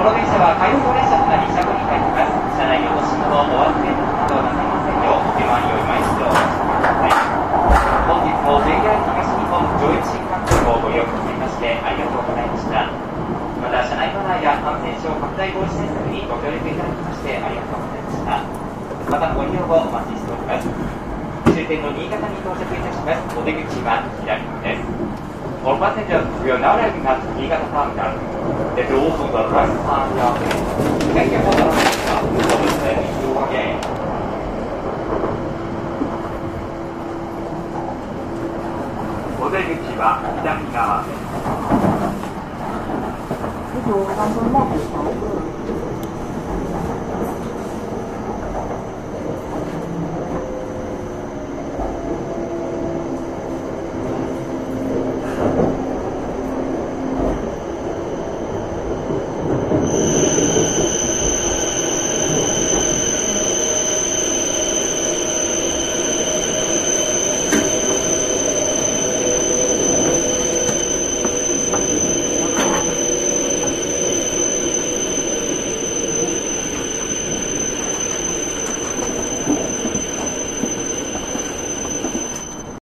この電車は回送列車となり車庫に入ります車内に落とし物お忘れなどなさいませんようお手前にお今一度お待ちください本日も JR 東日本上越新幹線をご利用くださいましてありがとうございましたまた車内マナーや感染症拡大防止対策にご協力いただきましてありがとうございましたまたご利用をお待ちしております終点の新潟に到着いたしますお出口は左です All passengers, we are now arriving at Niigata Terminal. The doors on the right side are open. Thank you for the attention. For the service you again. お出口は左側です。